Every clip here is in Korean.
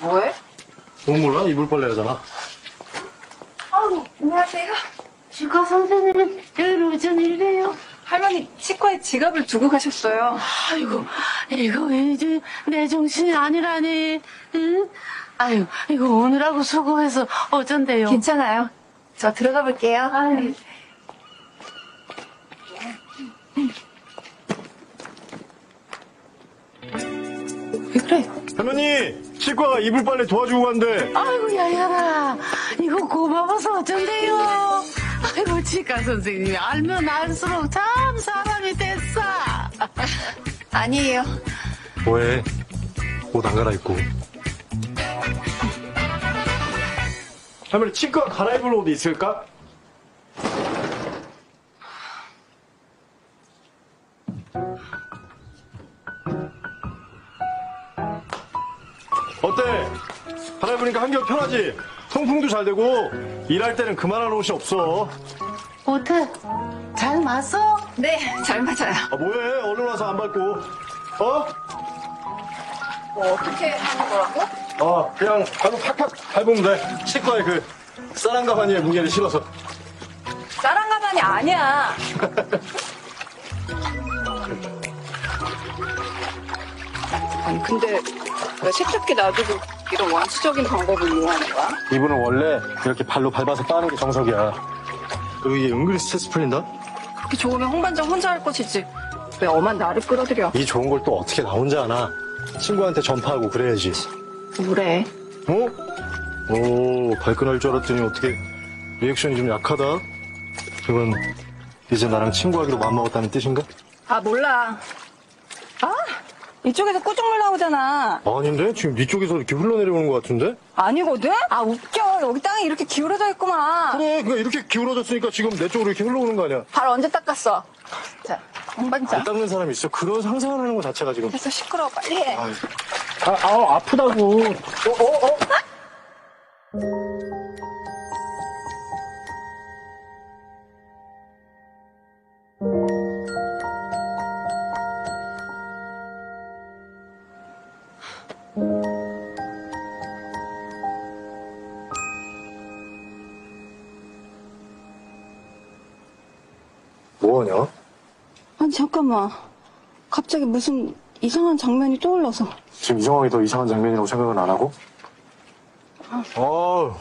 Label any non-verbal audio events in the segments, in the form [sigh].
뭐해? 넌 몰라? 이불 빨래 하잖아. 아우, 안녕하세요. 치과 선생님은 늘 무슨 일이에요? 할머니 치과에 지갑을 두고 가셨어요. 아이고, 이거 이제 내 정신이 아니라니. 응? 아유, 이거 오느라고 수고해서 어쩐대요. 괜찮아요. 저 들어가 볼게요. 아유, 왜 그래? 할머니! 치과가 이불 빨래 도와주고 간대. 아이고, 야야라. 이거 고마워서 어쩐대요. 아이고, 치과 선생님이 알면 알수록 참 사람이 됐어. 아니에요. 뭐해? 옷 안 갈아입고. 할머니, 치과 갈아입을 옷 있을까? 어때? 갈아입으니까 한결 편하지? 통풍도 잘 되고, 일할 때는 그만한 옷이 없어. 어때? 잘 맞어? 네, 잘 맞아요. 아, 뭐해? 얼른 와서 안 밟고. 어? 뭐 어떻게 하는 거라고? 어, 그냥 가서 팍팍 밟으면 돼. 치과에 그 쌀한 가마니에 무게를 실어서. 쌀한 가만이 아니야. [laughs] 아니 근데 왜 세탁기 놔두고 이런 원초적인 방법을 이용하는 거야? 이분은 원래 이렇게 발로 밟아서 빠는 게 정석이야. 그리고 이게 은근히 스트레스 풀린다? 그렇게 좋으면 홍반장 혼자 할 것이지. 왜 엄한 나를 끌어들여? 이 좋은 걸 또 어떻게 나 혼자 하나? 친구한테 전파하고 그래야지. 뭐래? 어? 오, 발끈할 줄 알았더니 어떻게 리액션이 좀 약하다? 그건 이제 나랑 친구하기로 맘먹었다는 뜻인가? 아 몰라. 아 이쪽에서 꾸중물 나오잖아. 아닌데? 지금 네 쪽에서 이렇게 흘러내려오는 것 같은데? 아니거든? 아 웃겨. 여기 땅이 이렇게 기울어져 있구만. 그래, 그러니까 이렇게 기울어졌으니까 지금 내 쪽으로 이렇게 흘러오는 거 아니야? 발 언제 닦았어? 자, 홍반장. 안 닦는 사람이 있어. 그런 상상을 하는 것 자체가 지금. 됐어 시끄러워 빨리 해. 아, 아, 아프다고. 어, 어, 어? 뭐하냐? 아니 잠깐만. 갑자기 무슨 이상한 장면이 떠올라서. 지금 이 상황이 더 이상한 장면이라고 생각은 안 하고? 아, 어,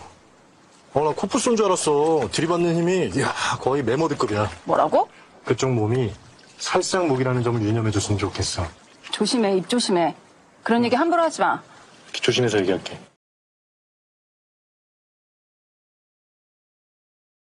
나 코뿔 쏜줄 알았어. 들이받는 힘이, 이야, 거의 메모드급이야. 뭐라고? 그쪽 몸이 살상 무기라는 점을 유념해줬으면 좋겠어. 조심해 입 조심해. 그런 얘기 함부로 하지 마. 조심해서 얘기할게.